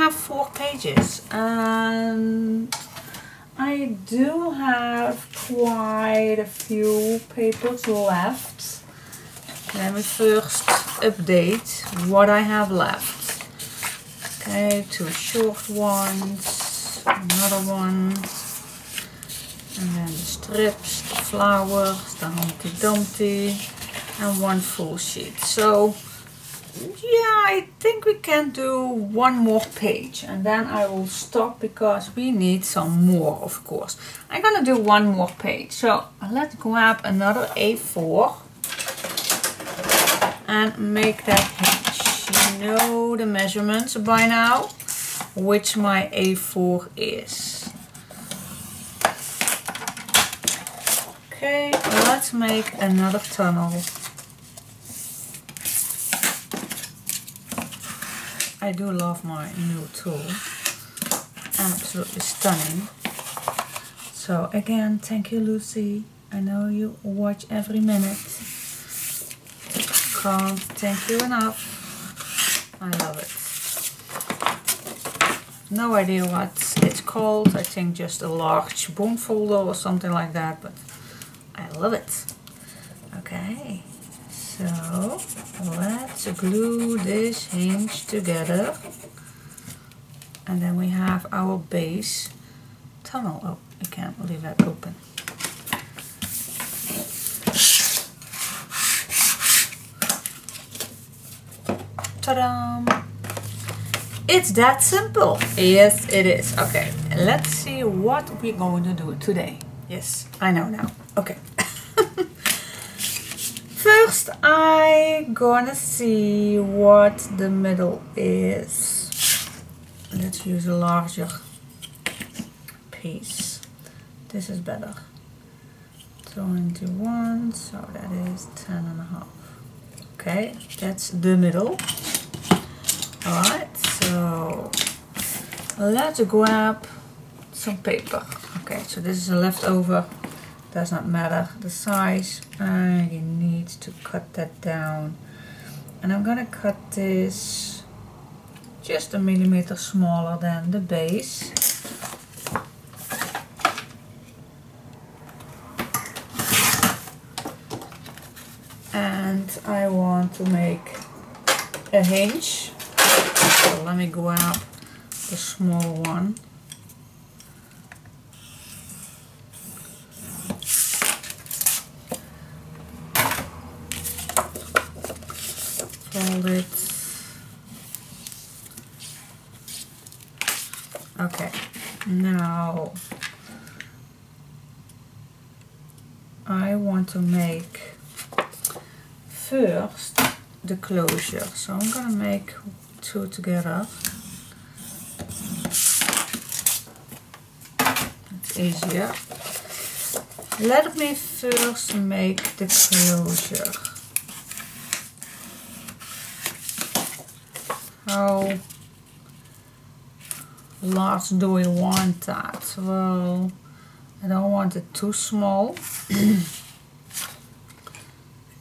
have four pages and I do have quite a few papers left. Let me first update what I have left. Okay, two short ones, another one, and then the strips, the flowers, the Humpty Dumpty, and one full sheet. So yeah, I think we can do one more page and then I will stop because we need some more, of course. I'm gonna do one more page. So let's grab another A4 and make that hinge. You know the measurements by now, which my A4 is. Okay, let's make another tunnel. I do love my new tool. Absolutely stunning. So again, thank you Lucy. I know you watch every minute. Can't thank you enough. I love it. No idea what it's called. I think just a large bone folder or something like that, but I love it. Okay. So let's glue this hinge together. And then we have our base tunnel. Oh, you can't leave that open. Ta-da! It's that simple. Yes, it is. Okay, let's see what we're going to do today. Yes, I know now. Okay. First, I'm gonna see what the middle is. Let's use a larger piece. This is better. 21, so that is 10 and a half. Okay, that's the middle. Alright, so let's grab some paper. Okay, so this is a leftover does not matter the size. Uh, you need to cut that down. And I'm gonna cut this just a millimeter smaller than the base. And I want to make a hinge. So let me grab the small one it. Okay, now I want to make first the closure. So I'm gonna make two together. It's easier. Let me first make the closure. How large do we want that? Well, I don't want it too small. I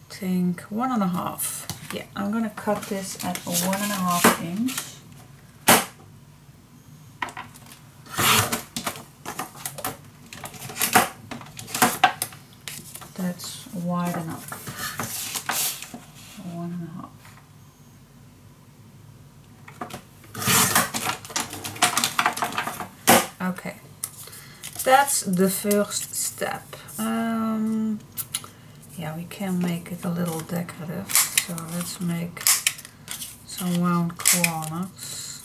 think one and a half. Yeah, I'm gonna cut this at one and a half inch. That's wide enough. One and a half. Okay, that's the first step. Um, yeah, we can make it a little decorative. So let's make some round corners.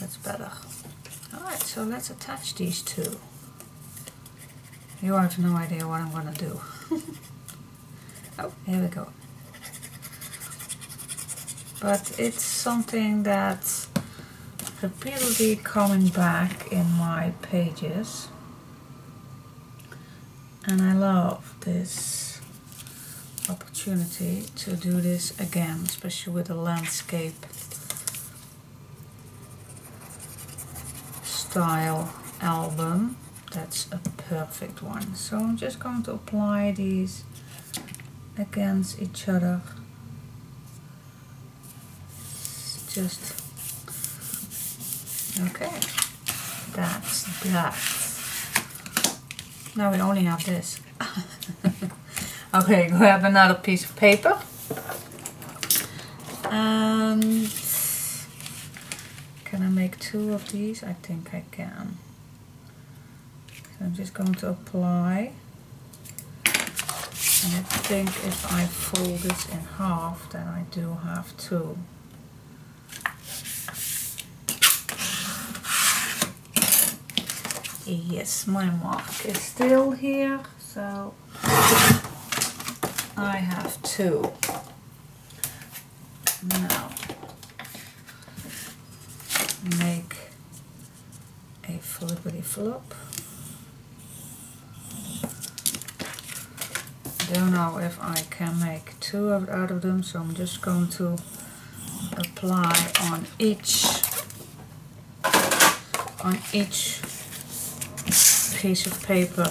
That's better. Alright, so let's attach these two. You have no idea what I'm to do. oh, here we go. But it's something that repeatedly coming back in my pages. And I love this opportunity to do this again especially with a landscape style album. That's a perfect one. So I'm just going to apply these against each other. just okay. That's that. Now we only have this. okay, grab another piece of paper. And can I make two of these? I think I can. So I'm just going to apply. And I think if I fold this in half, then I do have two. Yes, my mark is still here, so I have two. Now, make a flippety flop. don't know if I can make two out of them, so I'm just going to apply on each on each piece of paper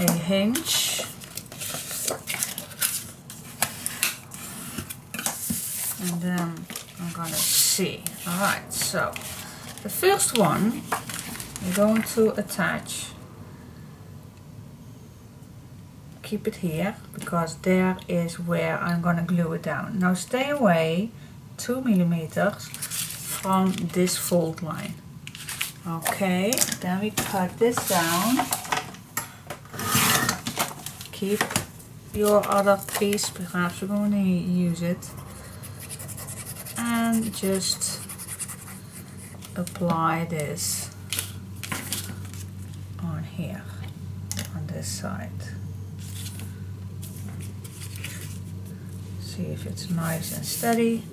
a hinge and then I'm gonna see alright so the first one I'm going to attach keep it here because there is where I'm gonna glue it down. Now stay away two millimeters from this fold line. Okay, then we cut this down. Keep your other piece, perhaps we're going to use it. And just apply this on here, on this side. see if it's nice and steady.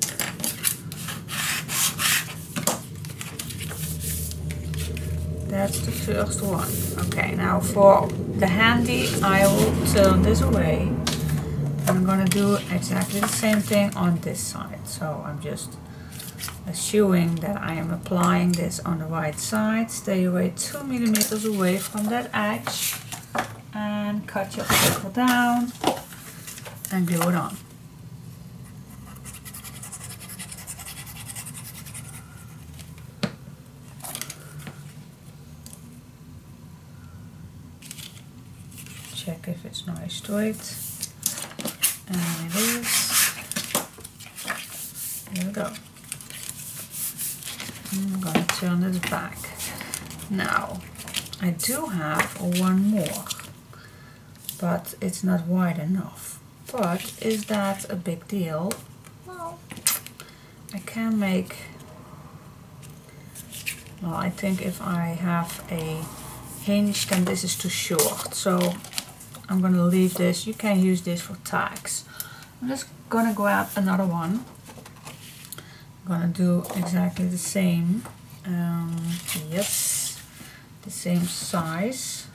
That's the first one. Okay, now for the handy, I will turn this away. I'm gonna do exactly the same thing on this side. So I'm just assuming that I am applying this on the right side. Stay away two millimeters away from that edge and cut your circle down and glue it on. check if it's and it is. Here we go. I'm gonna turn this back. Now I do have one more but it's not wide enough. But is that a big deal? Well I can make well I think if I have a hinge then this is too short. So I'm going to leave this. You can use this for tags. I'm just going to grab another one. I'm going to do exactly the same. Um, yes, the same size.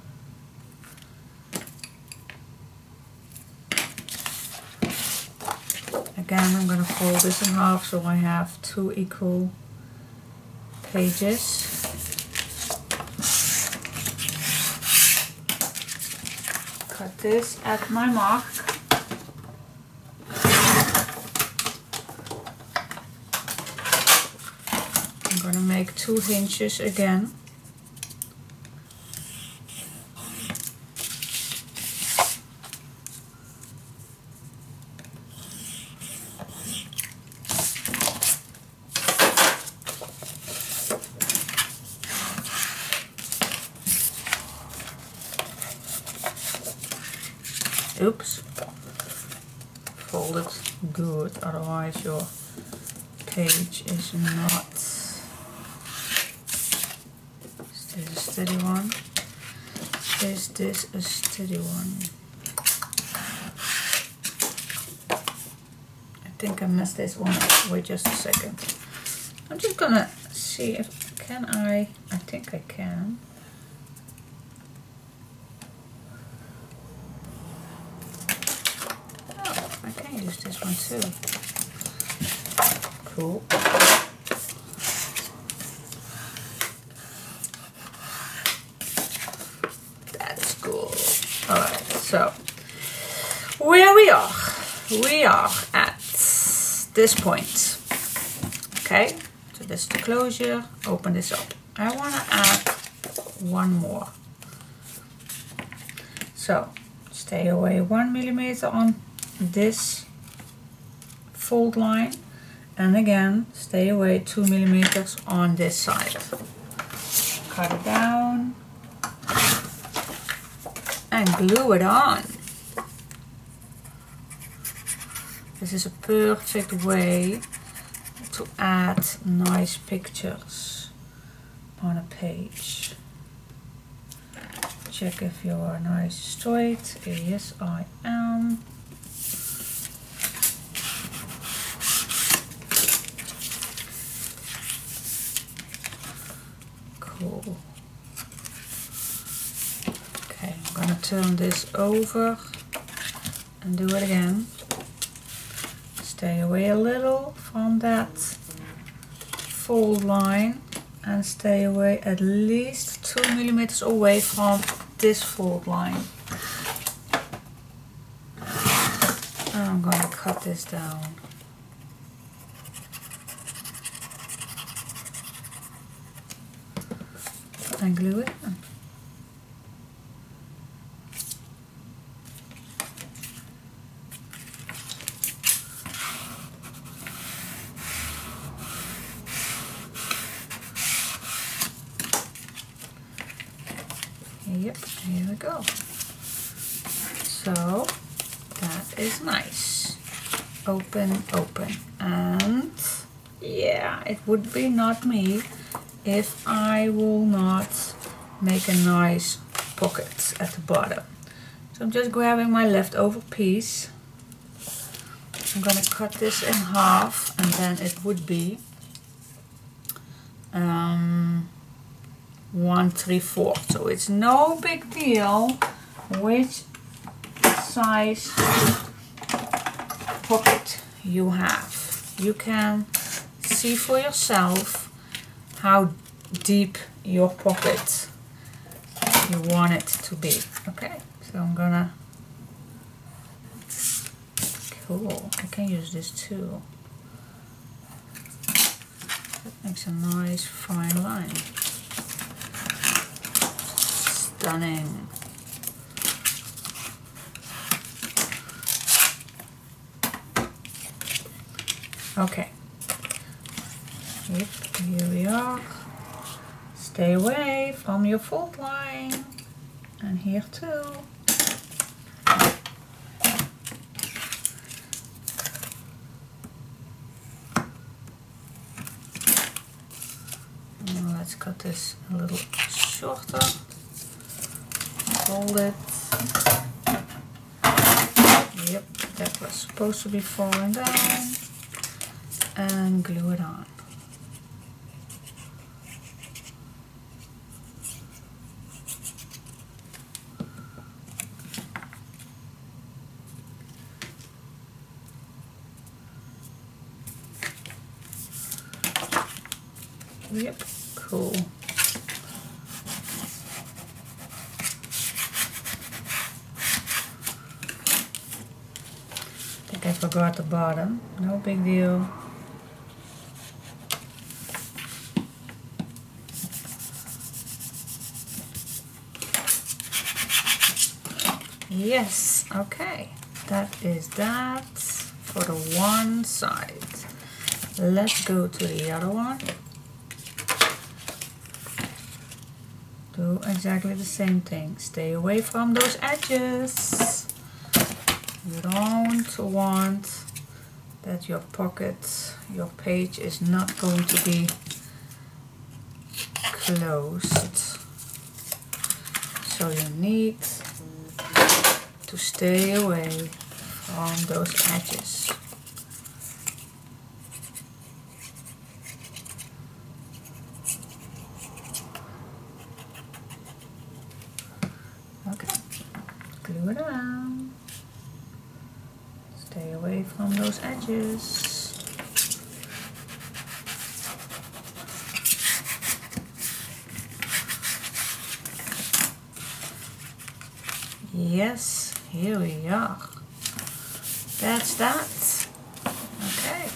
Again, I'm going to fold this in half so I have two equal pages. cut this at my mark. I'm going to make two hinges again. oops fold it good otherwise your page is not is this a steady one is this a steady one I think I messed this one wait just a second I'm just gonna see if can I I think I can. Oh, I can use this one too. Cool. That's cool. Alright, so where we are, we are at this point. Okay, so this is the closure, open this up. I want to add one more. So stay away one millimeter on this fold line and again stay away two millimeters on this side. Cut it down and glue it on. This is a perfect way to add nice pictures on a page. Check if you are nice straight. Yes, I am. Cool. Okay, I'm gonna turn this over and do it again. Stay away a little from that fold line and stay away at least two millimeters away from this fold line. I'm going to cut this down. And glue it Yep, here we go. So that is nice. Open, open. And yeah, it would be not me if I will not make a nice pocket at the bottom. So I'm just grabbing my leftover piece. I'm gonna cut this in half and then it would be um, one three four so it's no big deal which size pocket you have. You can see for yourself how deep your pocket you want it to be okay? So I'm gonna cool. I can use this too. That makes a nice fine line. Stunning. Okay. Yep, here we are. Stay away from your fold line. And here too. let's cut this a little shorter fold it. Yep, that was supposed to be falling down. And glue it on. Yep, cool. I think I forgot the bottom. No big deal. Yes, okay. That is that for the one side. Let's go to the other one. Do exactly the same thing. Stay away from those edges. You don't want that your pocket, your page is not going to be closed. So you need to stay away from those edges. Okay, glue it on. Stay away from those edges. Yes, here we are. that's that. Okay.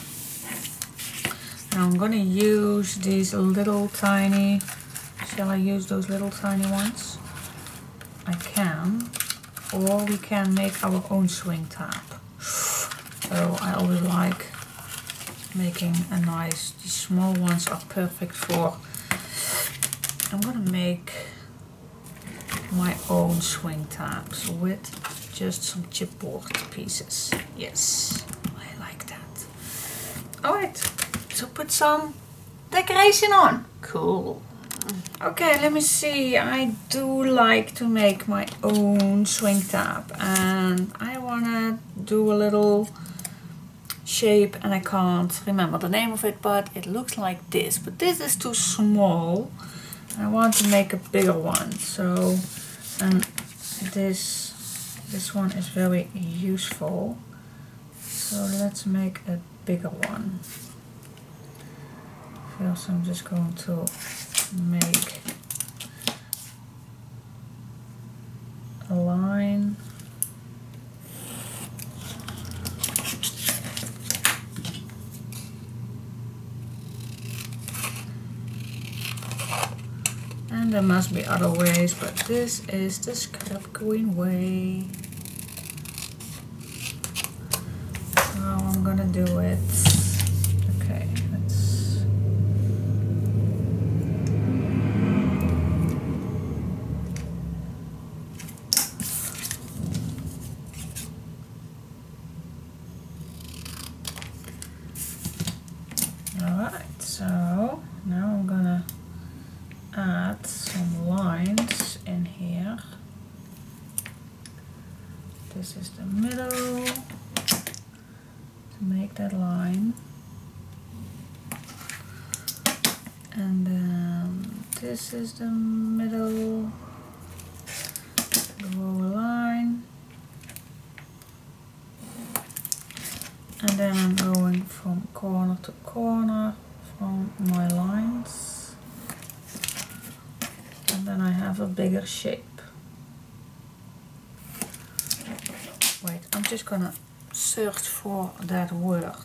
I'm gonna use these little tiny, shall I use those little tiny ones? I can, or we can make our own swing tab. So I always like making a nice, these small ones are perfect for, I'm gonna make my own swing tabs with just some chipboard pieces. Yes, I like that. Alright, so put some decoration on. Cool. Okay, let me see. I do like to make my own swing tab and I wanna do a little shape and I can't remember the name of it but it looks like this but this is too small I want to make a bigger one so and this this one is very useful so let's make a bigger one first I'm just going to make a line And there must be other ways, but this is the Scrap Queen way. Just gonna search for that word.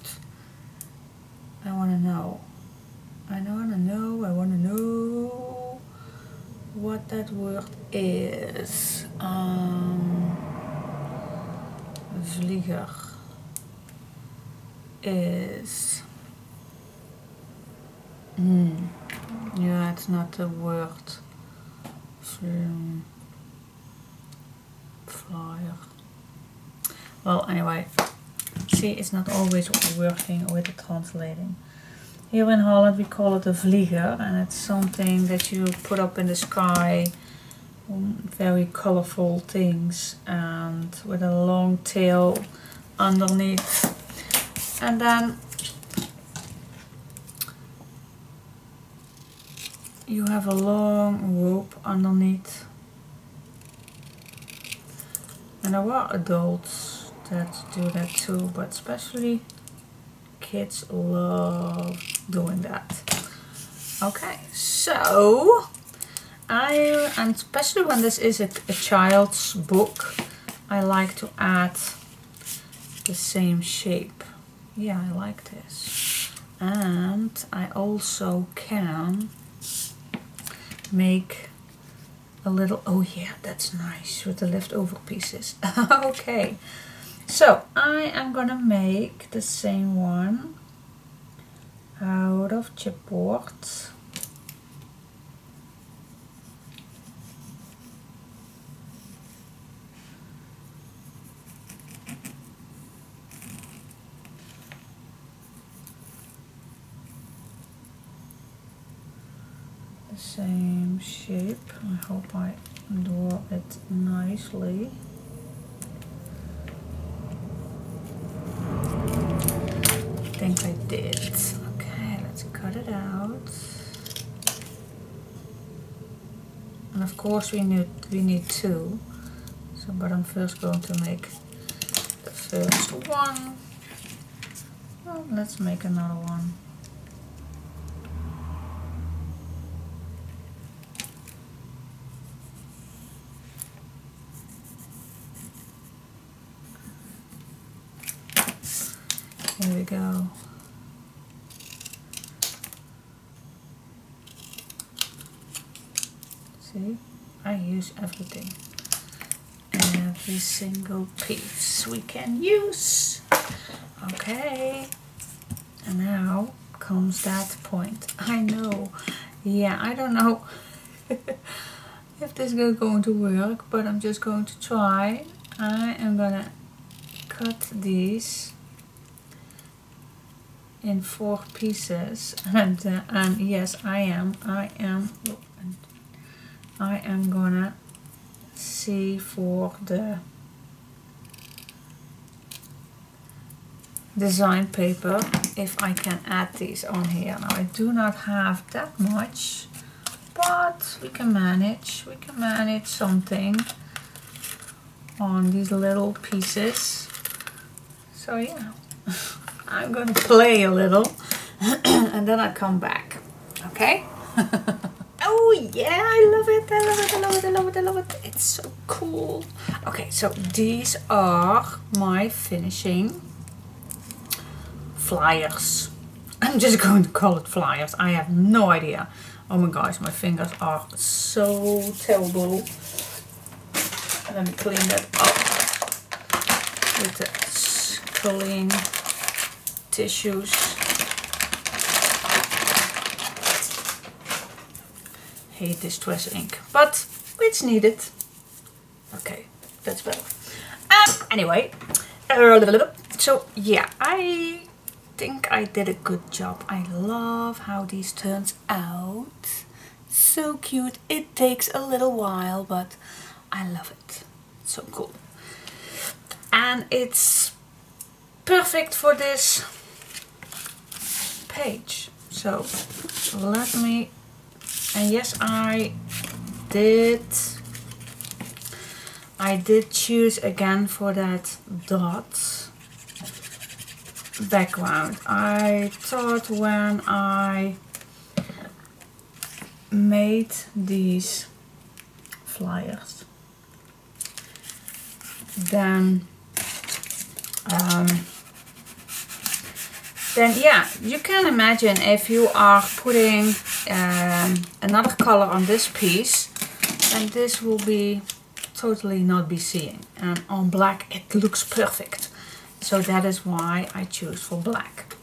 It's not always working with the translating. Here in Holland we call it a vlieger and it's something that you put up in the sky, um, very colorful things and with a long tail underneath. And then you have a long rope underneath. And there are adults that do that too, but especially kids love doing that. Okay, so I, and especially when this is a, a child's book, I like to add the same shape. Yeah, I like this. And I also can make a little, oh yeah, that's nice with the leftover pieces. okay, so I am gonna make the same one out of chipboard. The same shape. I hope I draw it nicely. I did. Okay, let's cut it out. And of course we need we need two. So but I'm first going to make the first one. Well, let's make another one. Here we go. See, I use everything. Every single piece we can use. Okay. And now comes that point. I know. Yeah, I don't know if this is going to work, but I'm just going to try. I am gonna cut these in four pieces and uh, and yes I am I am I am gonna see for the design paper if I can add these on here. Now I do not have that much but we can manage. We can manage something on these little pieces. So yeah, I'm gonna play a little and then I come back. Okay? yeah, I love it, I love it, I love it, I love it, I love it. It's so cool. Okay, so these are my finishing flyers. I'm just going to call it flyers. I have no idea. Oh my gosh, my fingers are so terrible. Let me clean that up with the clean tissues. Hate this Distress ink, but it's needed. Okay, that's better. Um, anyway, so yeah, I think I did a good job. I love how these turns out. So cute. It takes a little while, but I love it. So cool. And it's perfect for this page. So let me, and yes, I did, I did choose again for that dot background. I thought when I made these flyers then um, then yeah you can imagine if you are putting um, another color on this piece and this will be totally not be seen and on black it looks perfect so that is why I choose for black.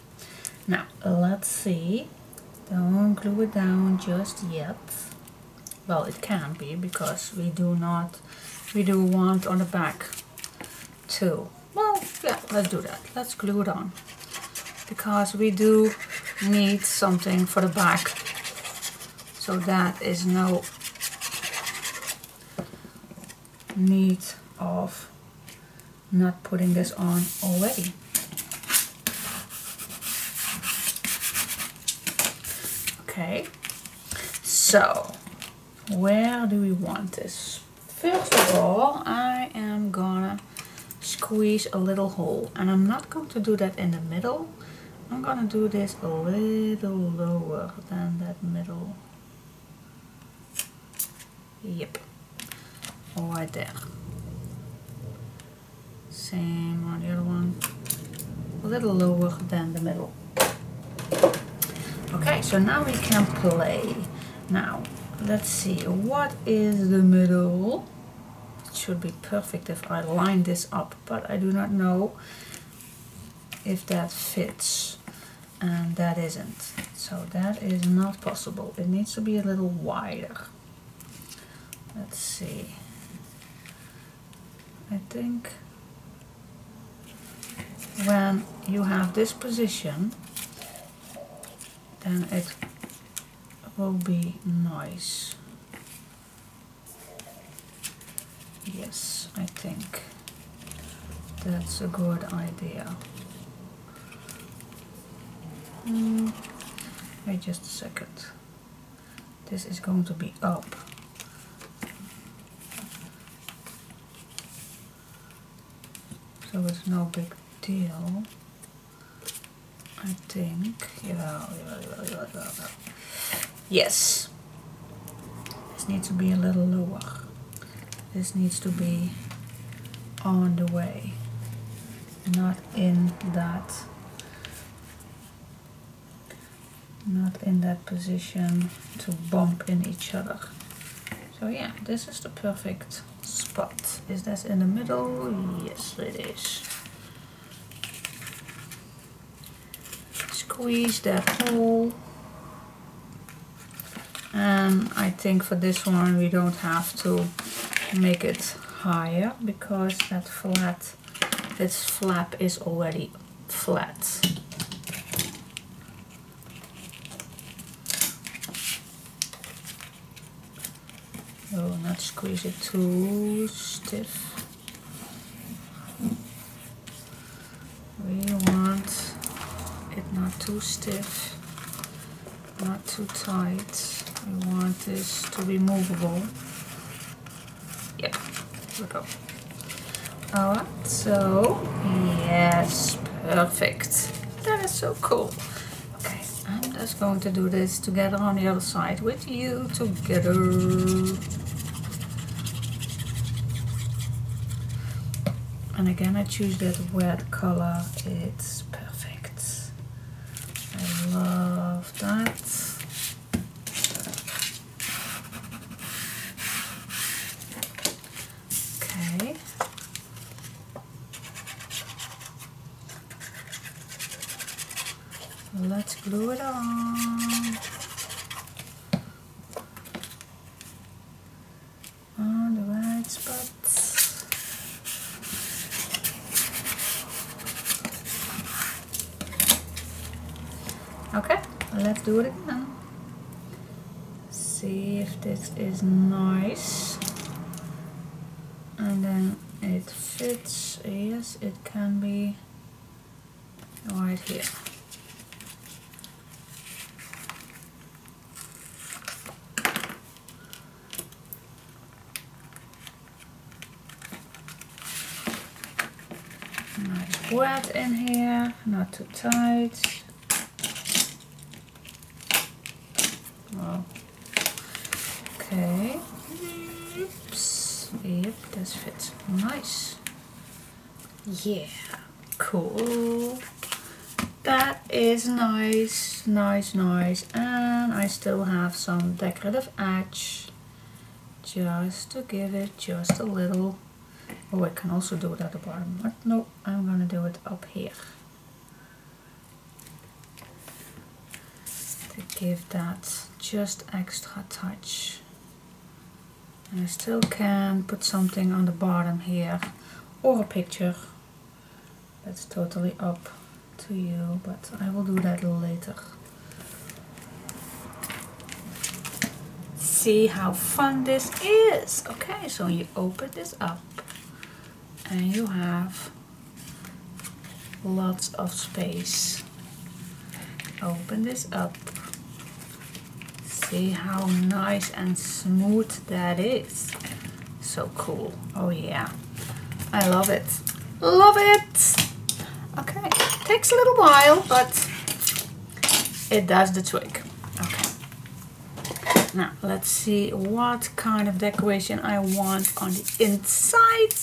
Now, let's see. Don't glue it down just yet. Well, it can be because we do not, we do want on the back too. Well, yeah, let's do that. Let's glue it on. Because we do need something for the back. So that is no need of not putting this on already. Okay, so where do we want this? First of all, I am gonna squeeze a little hole and I'm not going to do that in the middle. I'm gonna do this a little lower than that middle. Yep, oh, right there. Same on the other one. A little lower than the middle. Okay, so now we can play. Now, let's see, what is the middle? It should be perfect if I line this up, but I do not know if that fits. And that isn't. So that is not possible. It needs to be a little wider. Let's see. I think when you have this position then it will be nice. Yes I think that's a good idea. Mm, wait just a second. This is going to be up it was no big deal. I think. Yeah. Yes. This needs to be a little lower. This needs to be on the way. Not in that. Not in that position to bump in each other. So yeah, this is the perfect spot. Is that in the middle? Yes, it is. Squeeze that hole. And I think for this one we don't have to make it higher because that flat, this flap is already flat. So not squeeze it too stiff. We want it not too stiff, not too tight. We want this to be movable. Yep, we go. Alright, so yes, perfect. That is so cool. Okay, I'm just going to do this together on the other side with you together. And again, I choose that red color. It's perfect. I love that. Okay. Let's glue it on. On the right spots. Okay, let's do it again. See if this is nice. And then it fits. Yes, it can be right here. Nice wet in here, not too tight. Well, okay. Oops. Yep, this fits. Nice. Yeah, cool. That is nice, nice, nice. And I still have some decorative edge just to give it just a little Oh, I can also do it at the bottom, but no, I'm gonna do it up here. To give that just extra touch. And I still can put something on the bottom here, or a picture. That's totally up to you, but I will do that later. See how fun this is. Okay, so you open this up and you have lots of space. Open this up. See how nice and smooth that is. So cool. Oh yeah. I love it. Love it. Okay. Takes a little while, but it does the trick. Okay. Now let's see what kind of decoration I want on the inside.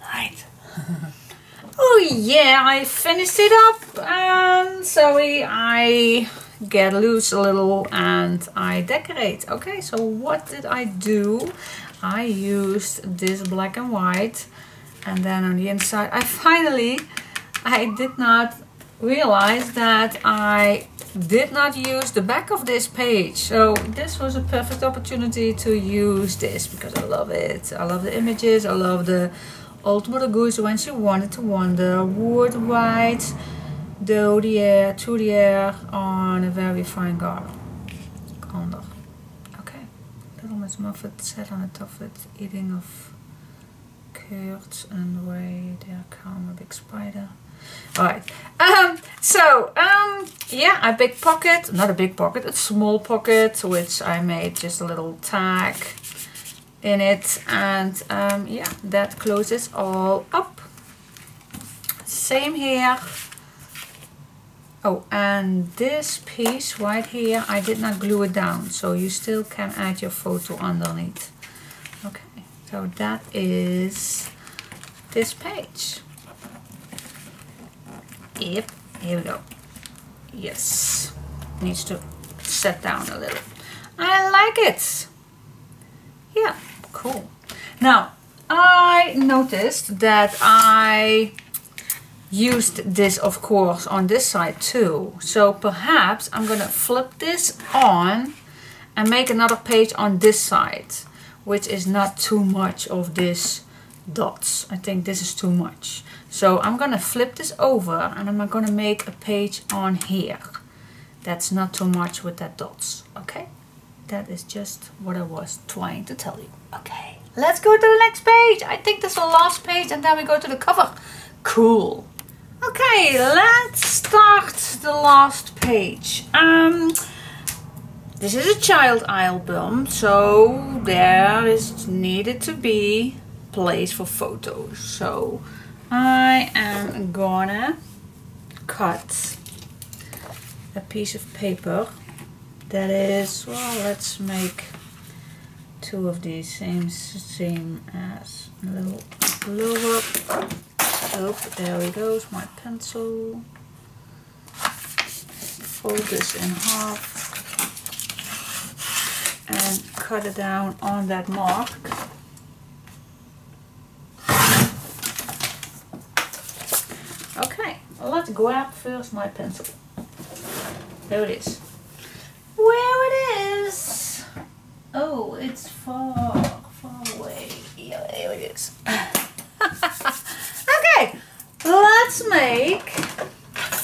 Right. oh yeah, I finished it up and sorry, I get loose a little and I decorate. Okay, so what did I do? I used this black and white and then on the inside I finally, I did not realize that I did not use the back of this page so this was a perfect opportunity to use this because I love it I love the images I love the Old Mother Goose when she wanted to wander would ride though the air through the air on a very fine garden. Gander. Okay. Little Miss Muffet sat on the top of it eating of curds and whey there come a big spider. Alright, um, so, um, yeah, a big pocket, not a big pocket, a small pocket, which I made just a little tag in it. And um, yeah that closes all up. Same here. Oh and this piece right here I did not glue it down so you still can add your photo underneath. Okay so that is this page yep here we go yes needs to set down a little. I like it. Yeah, cool. Now, I noticed that I used this of course on this side too. So perhaps I'm gonna flip this on and make another page on this side, which is not too much of this dots. I think this is too much. So I'm gonna flip this over and I'm gonna make a page on here. That's not too much with that dots, okay? That is just what I was trying to tell you. Okay, let's go to the next page. I think this is the last page and then we go to the cover. Cool. Okay, let's start the last page. Um, this is a child album, so there is needed to be place for photos. So I am gonna cut a piece of paper that is, well, let's make two of these same same as little lower. Oh, there we goes my pencil. Fold this in half and cut it down on that mark. Let's grab first my pencil. There it is. Where it is? Oh, it's far, far away. Yeah, there it is. okay, let's make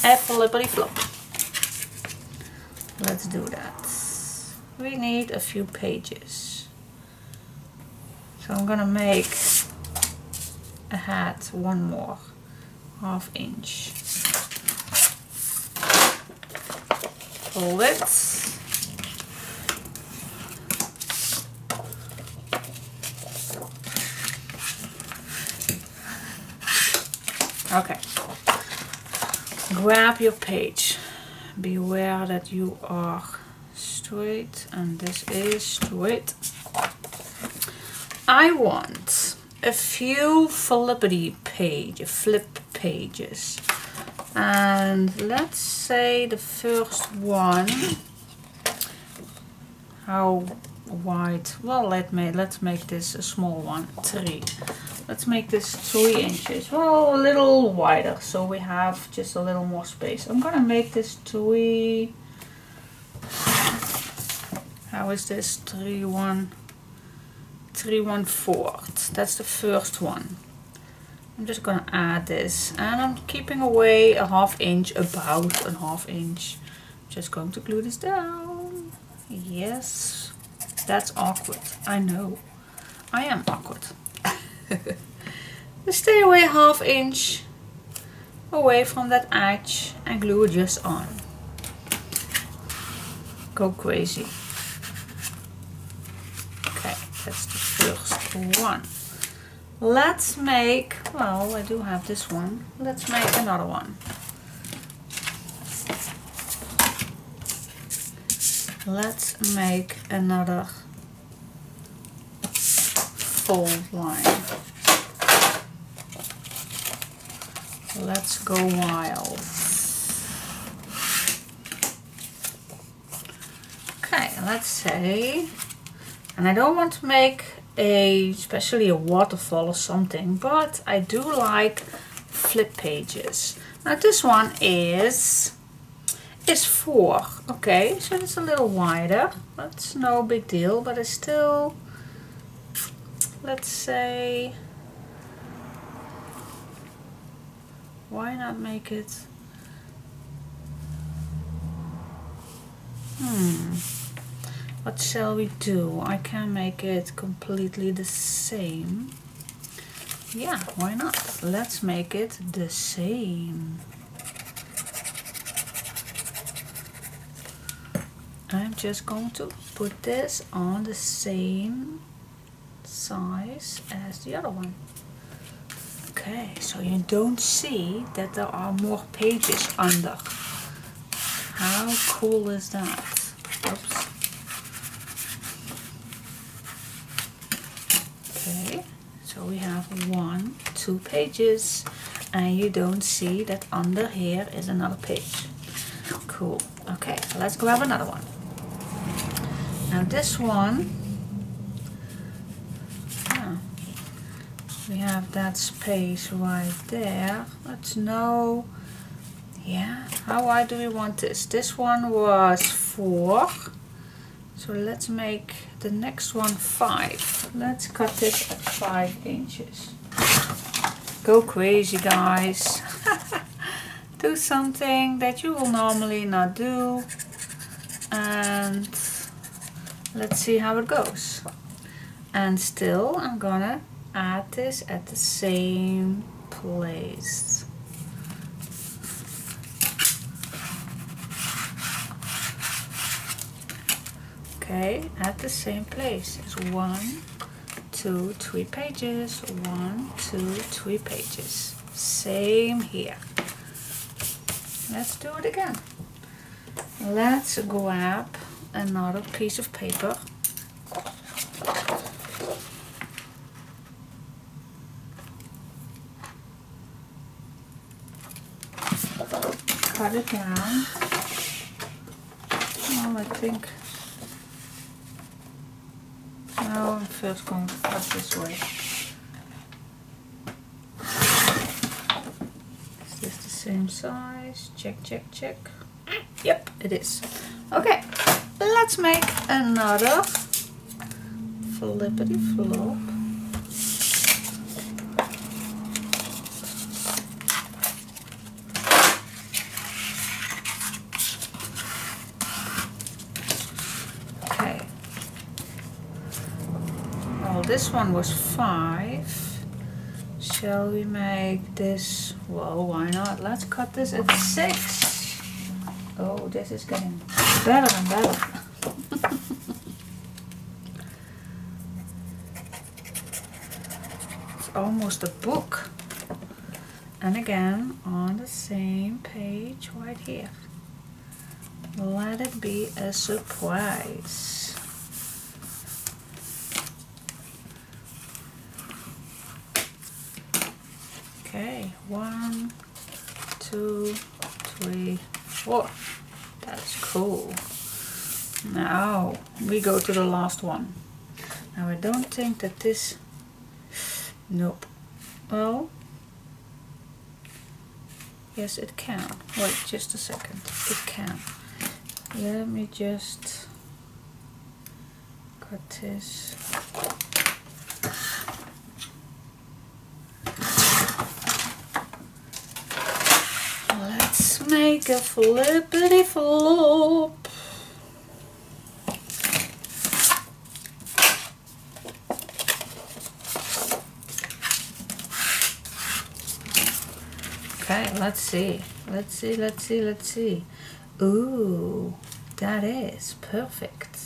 a flippety flop. Let's do that. We need a few pages. So I'm gonna make a hat one more half inch. It. Okay. Grab your page. Beware that you are straight and this is straight. I want a few flippety page, flip pages. And let's say the first one, how wide, well let me, let's make this a small one, three. Let's make this three inches, well a little wider, so we have just a little more space. I'm gonna make this three, how is this, three, one, three, one, fourth. That's the first one. I'm just gonna add this and I'm keeping away a half inch, about a half inch. Just going to glue this down. Yes, that's awkward, I know. I am awkward. Just stay away half inch away from that edge and glue it just on. Go crazy. Okay, that's the first one. Let's make, well, I do have this one. Let's make another one. Let's make another fold line. Let's go wild. Okay, let's say, and I don't want to make a, especially a waterfall or something, but I do like flip pages. Now this one is, is four, okay, so it's a little wider. That's no big deal, but it's still, let's say, why not make it, hmm, what shall we do? I can make it completely the same. Yeah, why not? Let's make it the same. I'm just going to put this on the same size as the other one. Okay, so you don't see that there are more pages under. How cool is that? Oops. Okay, so we have one, two pages and you don't see that under here is another page. Cool. Okay, let's grab another one. Now this one, ah, we have that space right there. Let's know, yeah, how wide do we want this? This one was four. So let's make the next one five. Let's cut this at five inches. Go crazy guys. do something that you will normally not do and let's see how it goes and still I'm gonna add this at the same place okay at the same place is one two three pages. One two three pages. Same here. Let's do it again. Let's grab another piece of paper. Cut it down. Well I think now I'm first going to cut this way. Is this the same size? Check check check. Yep it is. Okay let's make another flippety flop this one was five. Shall we make this, well, why not? Let's cut this at six. Oh, this is getting better and better. it's almost a book. And again, on the same page right here. Let it be a surprise. Okay, one, two, three, four. That's cool. Now we go to the last one. Now I don't think that this, nope. Well, yes it can. Wait just a second, it can. Let me just cut this make a flippety flop. Okay, let's see. Let's see, let's see, let's see. Ooh, that is perfect.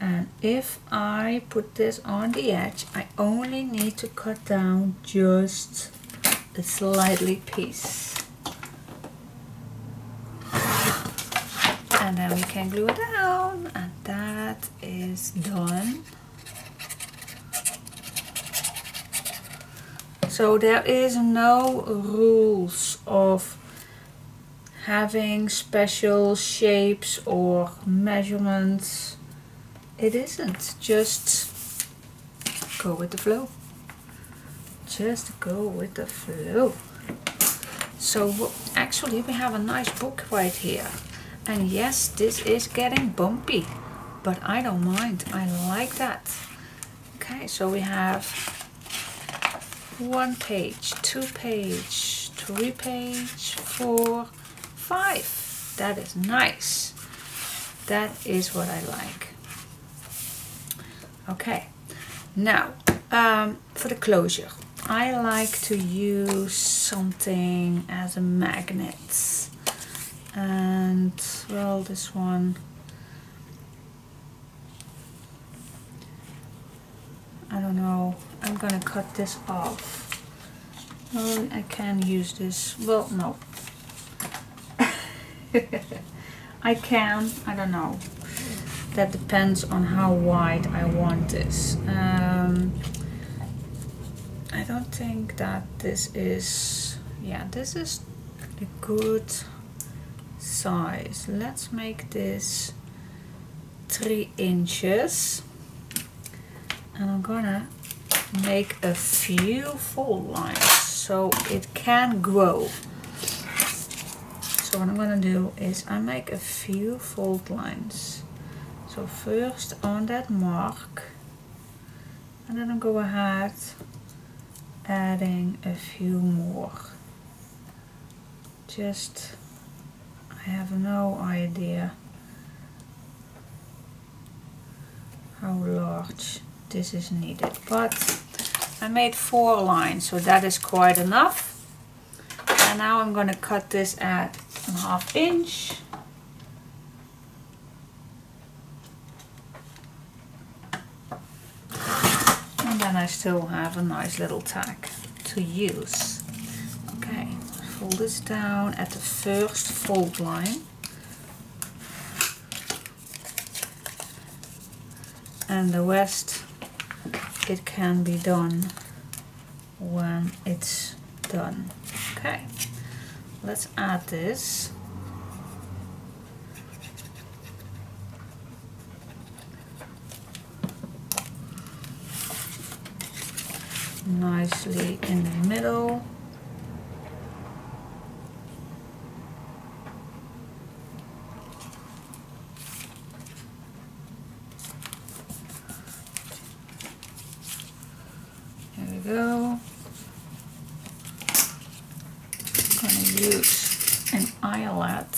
And if I put this on the edge, I only need to cut down just a slightly piece. And we can glue it down. And that is done. So there is no rules of having special shapes or measurements. It isn't. Just go with the flow. Just go with the flow. So actually we have a nice book right here and yes, this is getting bumpy, but I don't mind. I like that. Okay, so we have one page, two page, three page, four, five. That is nice. That is what I like. Okay, now um, for the closure, I like to use something as a magnet and well this one. I don't know. I'm gonna cut this off. Well I can use this. Well no. I can. I don't know. That depends on how wide I want this. Um, I don't think that this is yeah this is a good size. Let's make this three inches and I'm gonna make a few fold lines so it can grow. So what I'm gonna do is I make a few fold lines. So first on that mark and then I go ahead adding a few more. Just, I have no idea how large this is needed, but I made four lines, so that is quite enough. And now I'm going to cut this at a half inch. And then I still have a nice little tag to use. Fold this down at the first fold line. And the rest, it can be done when it's done. Okay, let's add this. nicely in the middle. There we go. I'm gonna use an eyelet,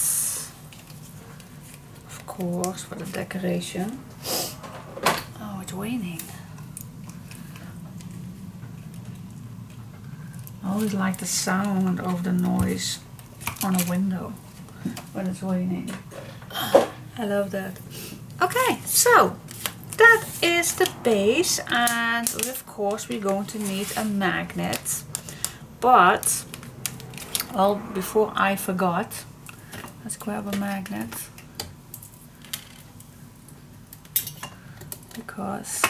of course, for the decoration. Oh, it's raining. I always like the sound of the noise on a window when it's raining. I love that. Okay, so that is the base and of course we're going to need a magnet. But, well, before I forgot, let's grab a magnet. Because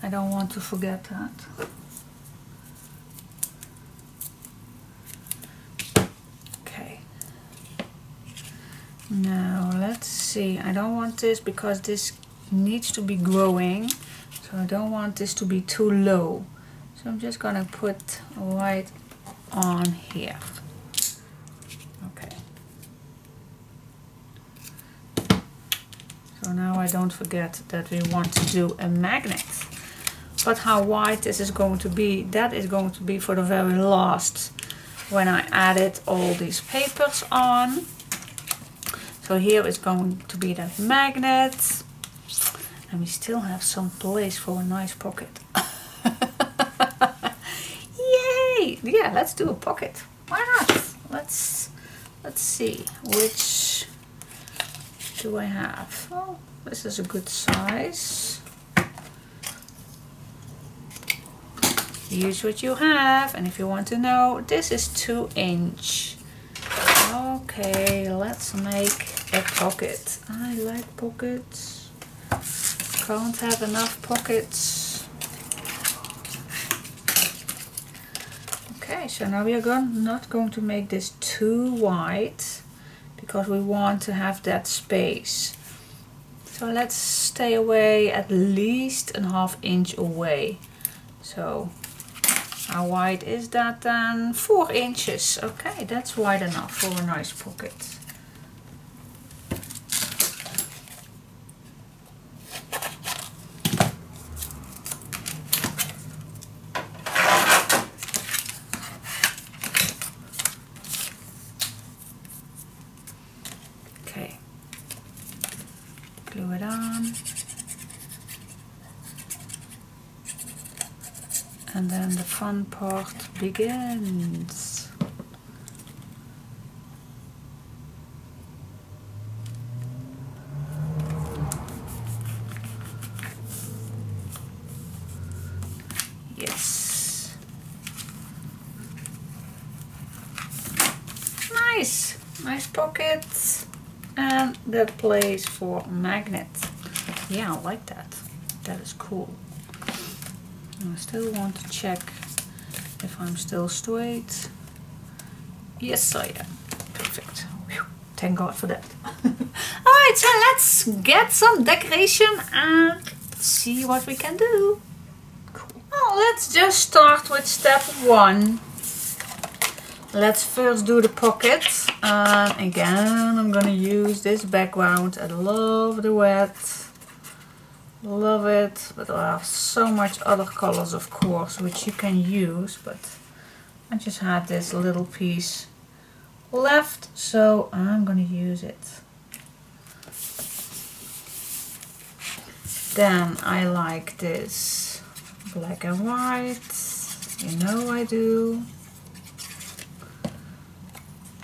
I don't want to forget that. Okay. Now let's see, I don't want this because this needs to be growing. So I don't want this to be too low. So I'm just gonna put right on here. Okay. Now I don't forget that we want to do a magnet. But how wide this is going to be, that is going to be for the very last when I added all these papers on. So here is going to be that magnet. And we still have some place for a nice pocket. Yay! Yeah, let's do a pocket. Why not? Let's let's see which do I have. Oh, this is a good size. Use what you have, and if you want to know, this is two inch. Okay, let's make a pocket. I like pockets. Can't have enough pockets. Okay, so now we are going, not going to make this too wide because we want to have that space. So let's stay away at least a half inch away. So how wide is that then? Four inches. Okay, that's wide enough for a nice pocket. and part begins. Yes. Nice, nice pockets and the place for magnets. Yeah, I like that. That is cool. I still want to check I'm still straight. Yes, I am. perfect. Whew. Thank God for that. Alright, so let's get some decoration and see what we can do. Cool. Well, let's just start with step one. Let's first do the pockets. And again, I'm gonna use this background. I love the wet. Love it. But there are so much other colors, of course, which you can use. But I just had this little piece left, so I'm gonna use it. Then I like this black and white. You know I do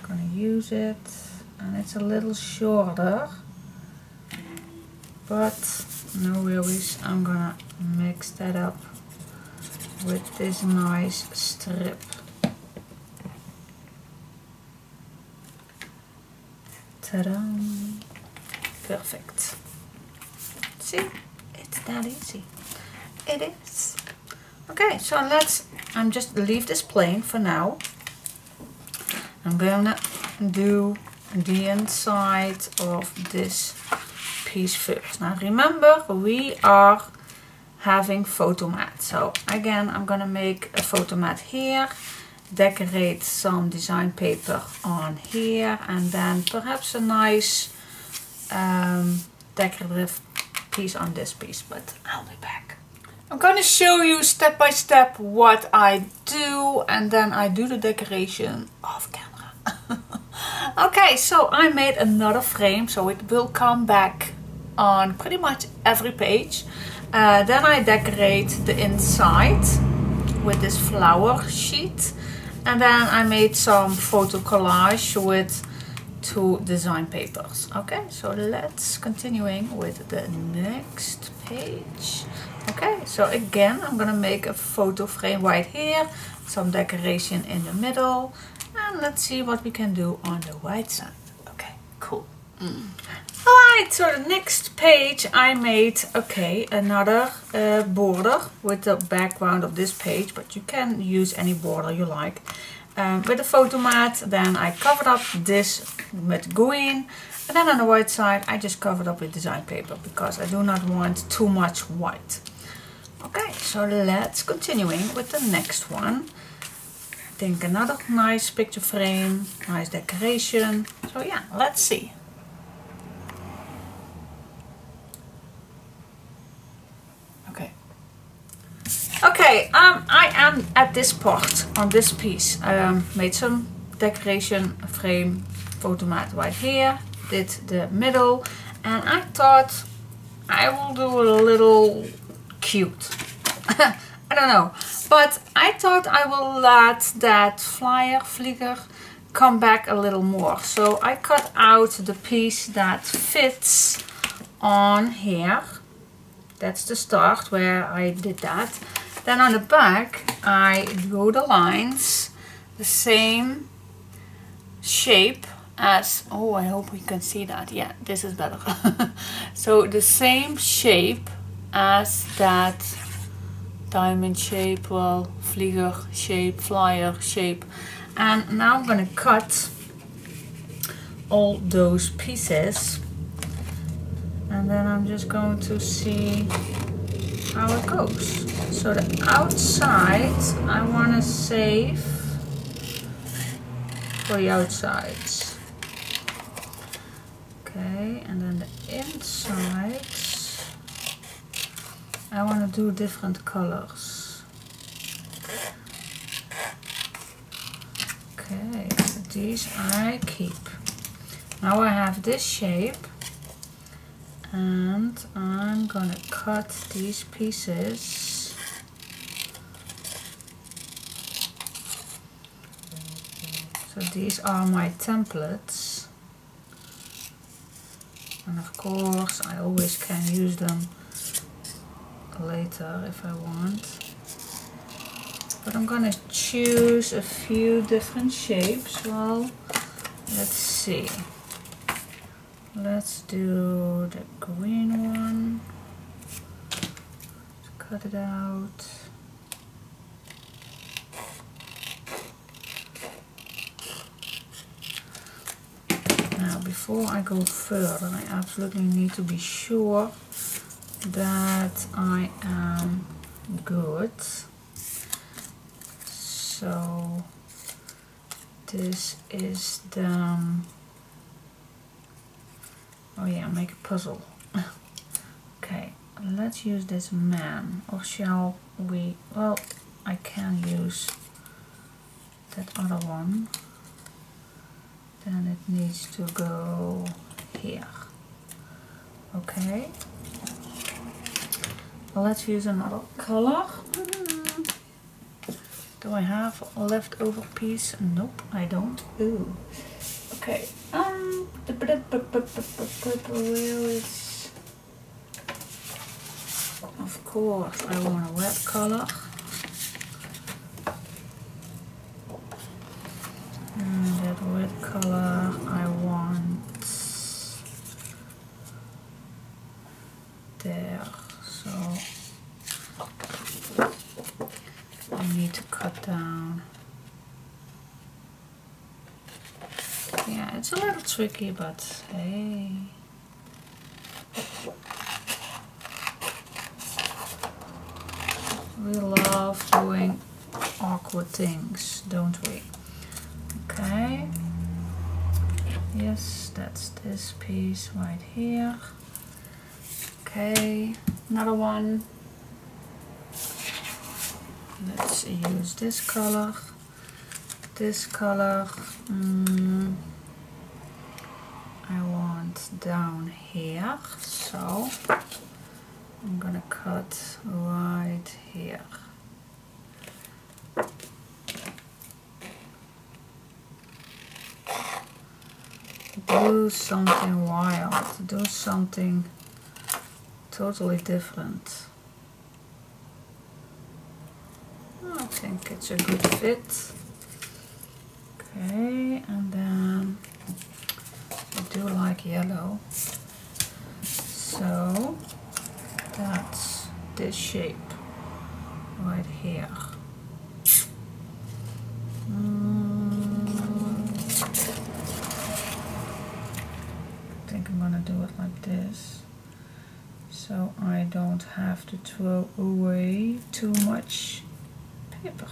gonna use it and it's a little shorter but no worries I'm gonna mix that up with this nice strip. Ta-da. Perfect. See? It's that easy. It is. Okay so let's I'm just leave this plain for now. I'm gonna do the inside of this piece first. Now remember we are having photo mat. So again I'm gonna make a photo mat here, decorate some design paper on here and then perhaps a nice um, decorative piece on this piece but I'll be back. I'm gonna show you step by step what I do and then I do the decoration off camera. okay, so I made another frame, so it will come back on pretty much every page. Uh, then I decorate the inside with this flower sheet. And then I made some photo collage with two design papers. Okay, so let's continuing with the next page. Okay, so again, I'm gonna make a photo frame right here, some decoration in the middle, and let's see what we can do on the white side. Alright, so the next page I made, okay, another uh, border with the background of this page, but you can use any border you like. Um, with a photo mat, then I covered up this with green, and then on the white side I just covered up with design paper because I do not want too much white. Okay, so let's continuing with the next one I think another nice picture frame, nice decoration. So yeah, let's see. Okay. Okay, um, I am at this part on this piece. Um, made some decoration frame photo mat right here. Did the middle and I thought I will do a little cute. I don't know. But I thought I will let that flyer, vlieger, come back a little more. So I cut out the piece that fits on here. That's the start where I did that. Then on the back I drew the lines the same shape as, oh I hope we can see that, yeah this is better. so the same shape as that diamond shape, well, vlieger shape, flyer shape. And now I'm going to cut all those pieces. And then I'm just going to see how it goes. So the outside I want to save for the outside. Okay, and then the insides I want to do different colors. Okay, so these I keep. Now I have this shape and I'm gonna cut these pieces so these are my templates and of course I always can use them later if I want. But I'm gonna choose a few different shapes. Well, let's see. Let's do the green one. Cut it out. Now before I go further I absolutely need to be sure that I am good so this is the um, oh yeah make a puzzle. Okay let's use this man. Or shall we? Well I can use that other one. Then it needs to go here. Okay. Let's use another color. Do I have a leftover piece? Nope, I don't. Ooh. Okay. Um. Where is? Of course, I want a wet color. And that wet color I want there. So I need to cut down. Yeah, it's a little tricky, but hey. We love doing awkward things, don't we? Okay. Yes, that's this piece right here. Okay, another one let's use this color this color mm, Down here. So I'm gonna cut right here. Do something wild. Do something totally different. I think it's a good fit. Okay, and then do like yellow. So that's this shape right here. Mm, I think I'm gonna do it like this so I don't have to throw away too much paper.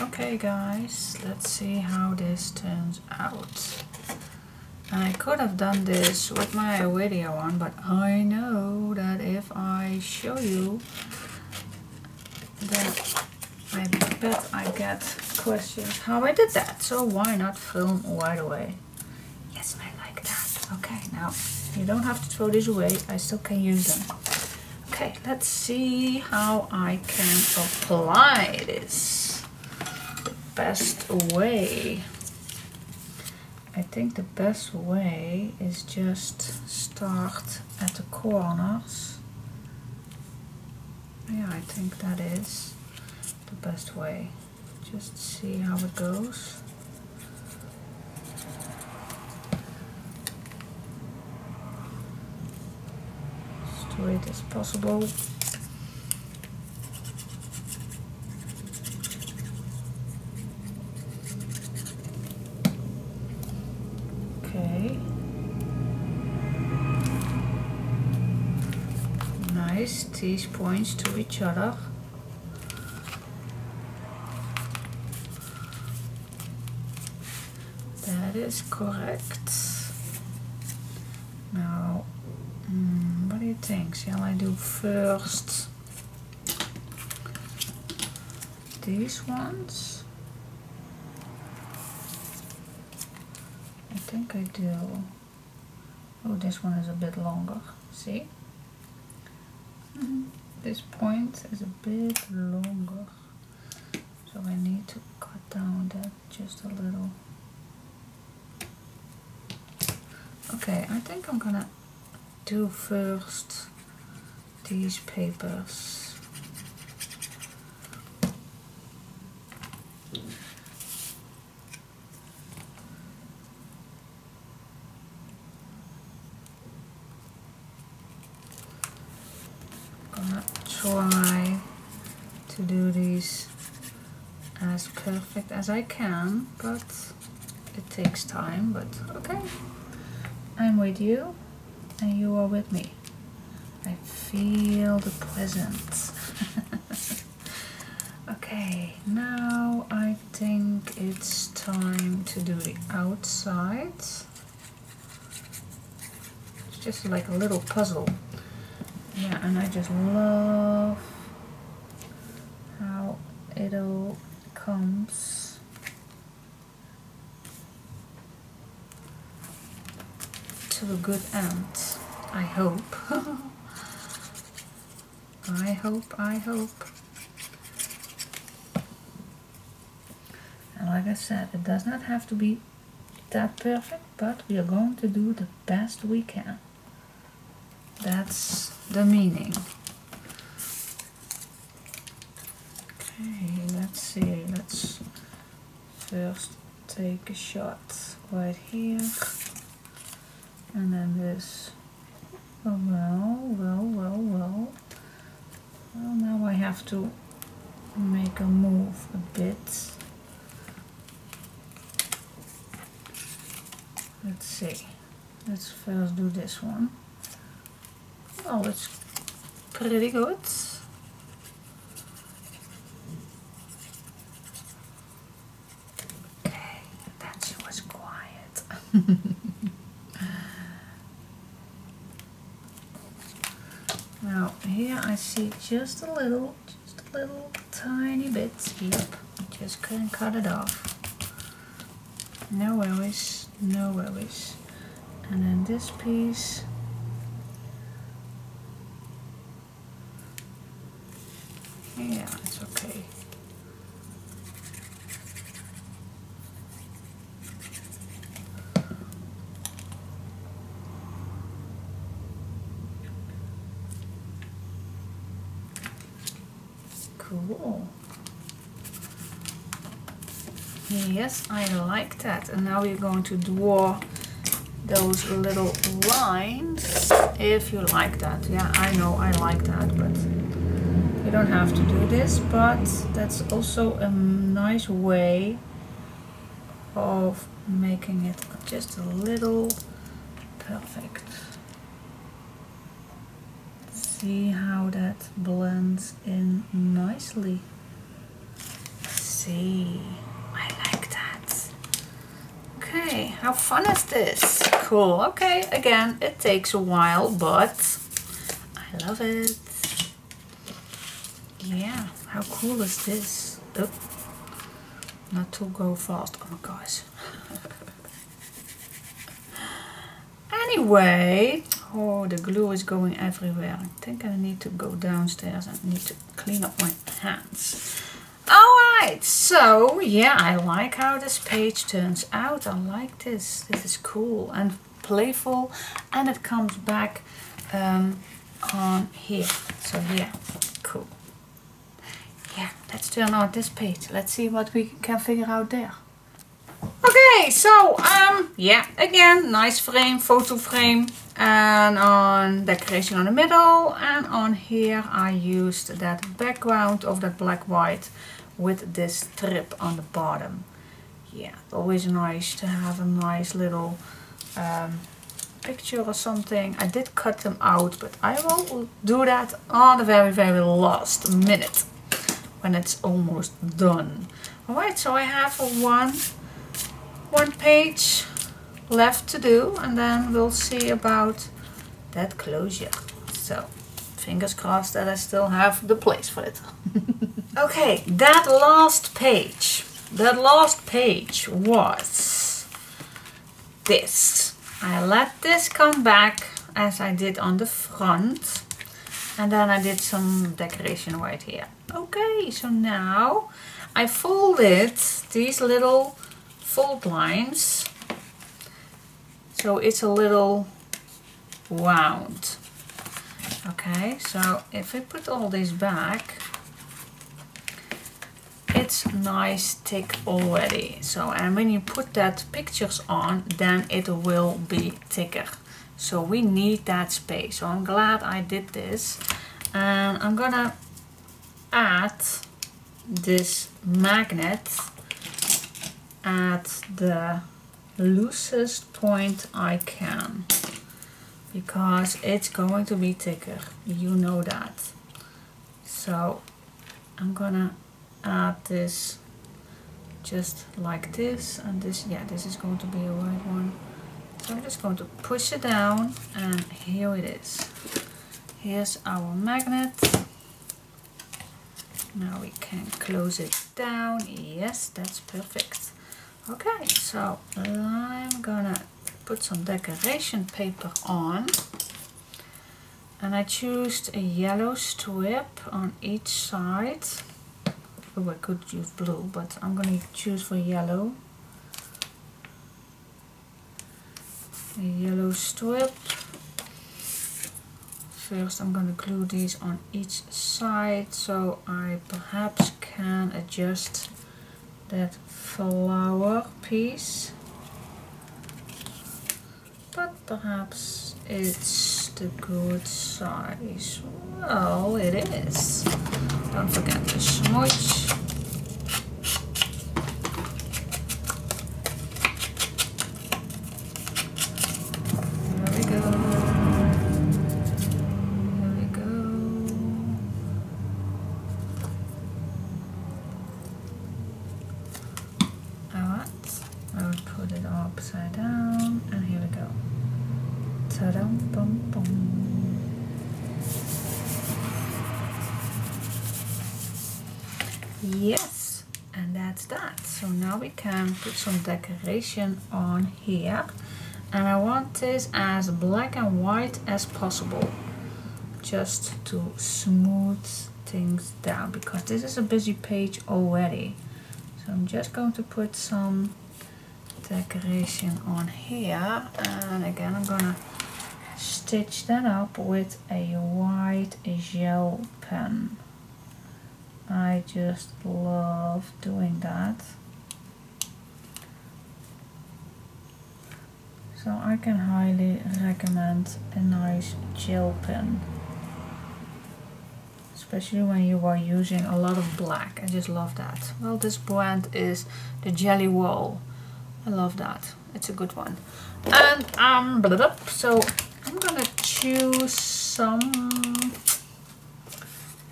Okay guys, let's see how this turns out. I could have done this with my video on, but I know that if I show you that I bet I get questions how I did that. So why not film right away? Yes I like that okay, now you don't have to throw these away. I still can use them. Okay, let's see how I can apply this best way. I think the best way is just start at the corners. Yeah, I think that is the best way. Just see how it goes. straight as possible. These points to each other. That is correct. Now Hmm, what do you think? Shall I do first these ones? I think I do. Oh, this one is a bit longer. See? This point is a bit longer. So I need to cut down that just a little. Okay, I think I'm gonna do first these papers. gonna try to do these as perfect as I can, but it takes time, but okay. I'm with you and you are with me. I feel the presence. okay, now I think it's time to do the outside. It's just like a little puzzle. Yeah, and I just love how it all comes to a good end. I hope. I hope, I hope. And like I said, it does not have to be that perfect, but we are going to do the best we can. That's the meaning. Okay, let's see, let's first take a shot right here. And then this, oh well, well, well, well. Well, now I have to make a move a bit. Let's see. Let's first do this one. Oh, it's pretty good. Okay, that she was quiet. now here I see just a little, just a little tiny bit. Yep, just couldn't cut it off. No worries, no worries. And then this piece Yeah, it's okay. Cool. Yes, I like that. And now we're going to draw those little lines if you like that. Yeah, I know I like that, but you don't have to do this, but that's also a nice way of making it just a little perfect. See how that blends in nicely. See. Okay, how fun is this? Cool, okay, again, it takes a while, but I love it. Yeah, how cool is this? Oh, not to go fast. Oh my gosh. anyway, oh, the glue is going everywhere. I think I need to go downstairs and need to clean up my hands. Alright, so yeah, I like how this page turns out. I like this. This is cool and playful and it comes back um, on here. So yeah, cool. Yeah, let's turn on this page. Let's see what we can figure out there. Okay, so um, yeah, again, nice frame, photo frame, and on decoration on the middle, and on here I used that background of that black white with this strip on the bottom. Yeah, always nice to have a nice little um, picture or something. I did cut them out, but I will do that on the very, very last minute when it's almost done. Alright, so I have one, one page left to do and then we'll see about that closure. So, fingers crossed that I still have the place for it. okay, that last page, that last page was this. I let this come back as I did on the front and then I did some decoration right here. Okay, so now I folded these little fold lines so it's a little round. Okay, so if I put all this back, it's nice thick already. So, and when you put that pictures on, then it will be thicker. So we need that space. So I'm glad I did this. and I'm gonna add this magnet at the loosest point I can because it's going to be thicker. You know that. So I'm gonna add this just like this and this yeah this is going to be a right one. So I'm just going to push it down and here it is. Here's our magnet. Now we can close it down. Yes that's perfect. Okay so I'm gonna put some decoration paper on. And I choose a yellow strip on each side. Oh I could use blue but I'm gonna choose for yellow. A yellow strip. First I'm going to glue these on each side so I perhaps can adjust that flower piece but perhaps it's the good size. Well it is. Don't forget to smudge Yes, and that's that. So now we can put some decoration on here. And I want this as black and white as possible. Just to smooth things down because this is a busy page already. So I'm just going to put some decoration on here. And again, I'm gonna stitch that up with a white gel pen. I just love doing that. So I can highly recommend a nice gel pen. Especially when you are using a lot of black. I just love that. Well, this brand is the Gelly Roll I love that. It's a good one. And um, so I'm gonna choose some.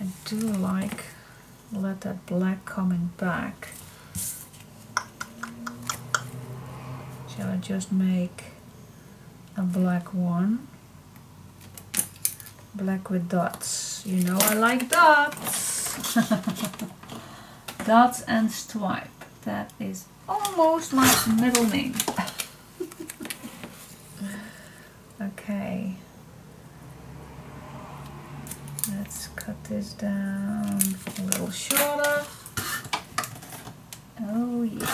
I do like let that black coming back. Shall I just make a black one? Black with dots. You know I like dots. dots and stripe. That is almost my middle name. okay. Let's cut this down a little shorter. Oh yeah.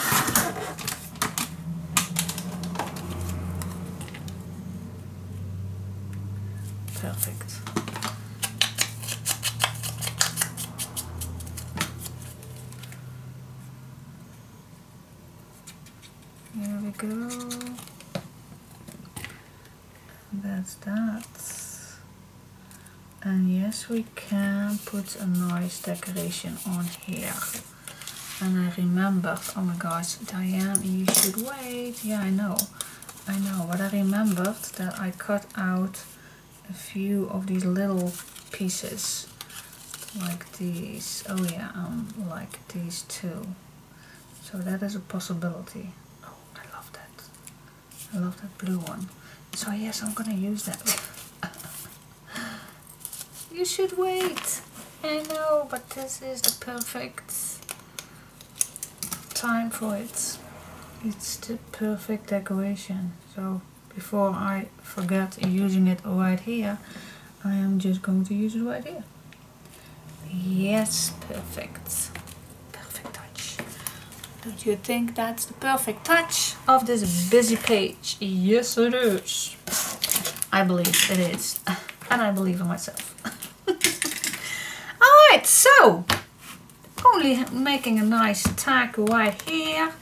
Perfect. Here we go. That. And yes, we can put a nice decoration on here. And I remembered, oh my gosh, Diane, you should wait. Yeah, I know, I know. But I remembered that I cut out a few of these little pieces. Like these. Oh yeah, um, like these two. So that is a possibility. Oh, I love that. I love that blue one. So yes, I'm gonna use that. You should wait. I know, but this is the perfect time for it. It's the perfect decoration. So before I forget using it right here, I am just going to use it right here. Yes, perfect. Don't you think that's the perfect touch of this busy page? Yes, it is. I believe it is. And I believe in myself. Alright, so only making a nice tag right here.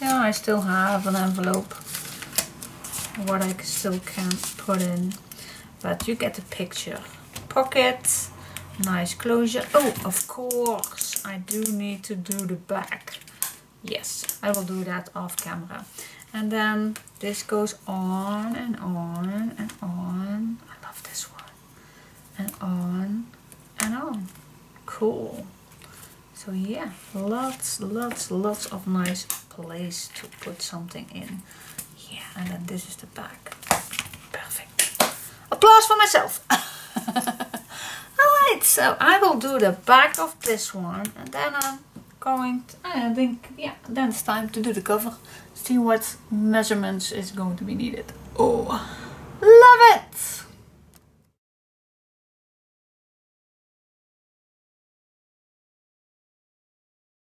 Yeah, I still have an envelope what I still can put in. But you get the picture. Pocket, nice closure. Oh, of course, I do need to do the back. Yes, I will do that off camera. And then this goes on and on and on. I love this one. And on and on. Cool. So yeah, lots, lots, lots of nice place to put something in. Yeah, and then this is the back. Perfect. Applause for myself. Alright, so I will do the back of this one and then I'm going to, I think, yeah, then it's time to do the cover. See what measurements is going to be needed. Oh, love it!